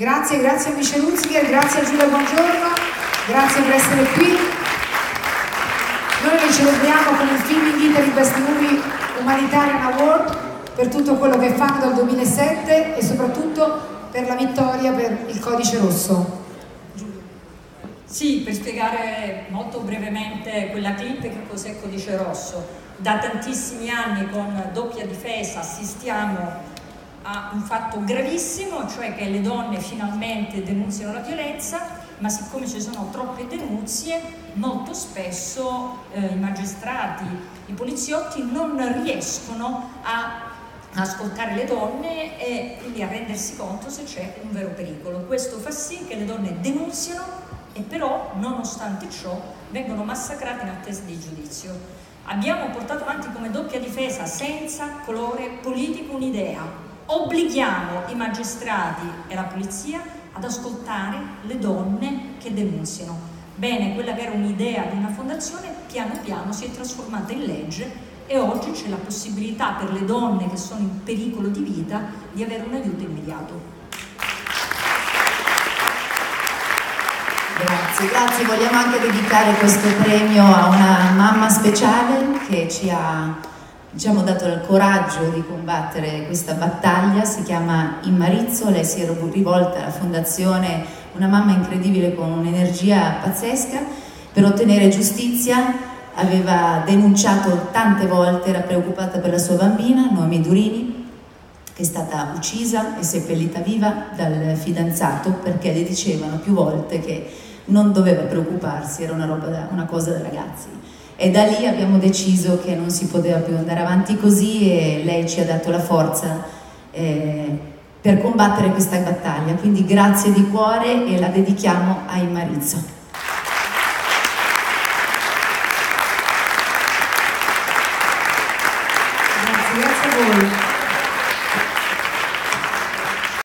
Grazie, grazie a Michel Uzziger, grazie a Giulia Buongiorno, grazie per essere qui. Noi li celebriamo con il Film in Italy Best Movie Humanitarian Award per tutto quello che fanno dal 2007 e soprattutto per la vittoria per il codice rosso. Sì, per spiegare molto brevemente quella clip che cos'è codice rosso. Da tantissimi anni con doppia difesa assistiamo a un fatto gravissimo, cioè che le donne finalmente denunziano la violenza, ma siccome ci sono troppe denunzie, molto spesso eh, i magistrati, i poliziotti non riescono a ascoltare le donne e quindi a rendersi conto se c'è un vero pericolo. Questo fa sì che le donne denunziano e però, nonostante ciò, vengono massacrate in attesa di giudizio. Abbiamo portato avanti come doppia difesa, senza colore politico, un'idea, obblighiamo i magistrati e la polizia ad ascoltare le donne che denunziano. Bene, quella che era un'idea di una fondazione piano piano si è trasformata in legge e oggi c'è la possibilità per le donne che sono in pericolo di vita di avere un aiuto immediato. Grazie, grazie. Vogliamo anche dedicare questo premio a una mamma speciale che ci ha diciamo, dato il coraggio di combattere questa battaglia, si chiama Immarizzo, lei si è rivolta alla fondazione, una mamma incredibile con un'energia pazzesca, per ottenere giustizia aveva denunciato tante volte, era preoccupata per la sua bambina, Noemi Durini, che è stata uccisa e seppellita viva dal fidanzato perché le dicevano più volte che non doveva preoccuparsi, era una, da, una cosa da ragazzi. E da lì abbiamo deciso che non si poteva più andare avanti così e lei ci ha dato la forza eh, per combattere questa battaglia. Quindi grazie di cuore e la dedichiamo a Immarizzo. Grazie, grazie a voi.